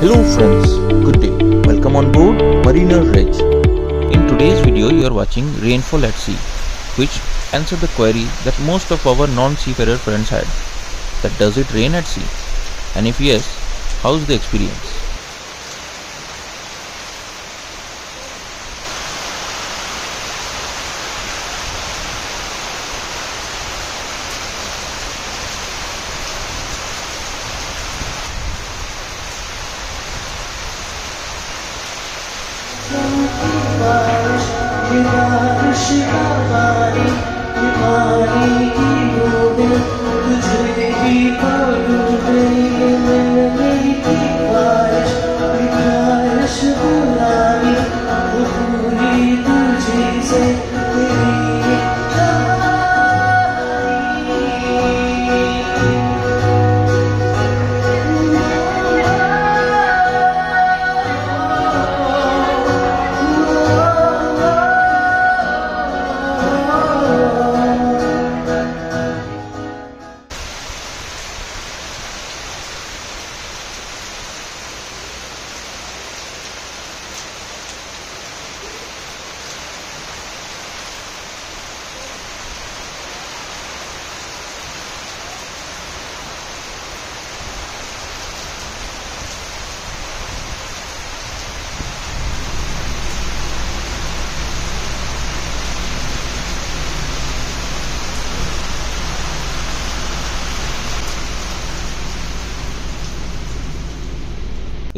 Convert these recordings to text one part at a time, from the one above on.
Hello friends, good day. Welcome on board Mariner Rej. In today's video you are watching rainfall at sea, which answered the query that most of our non-seafarer friends had. That does it rain at sea? And if yes, how's the experience? Yumari Shibabari, Yumari Yubel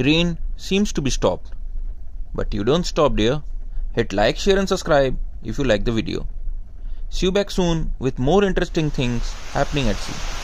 Rain seems to be stopped. But you don't stop dear. Hit like, share and subscribe if you like the video. See you back soon with more interesting things happening at sea.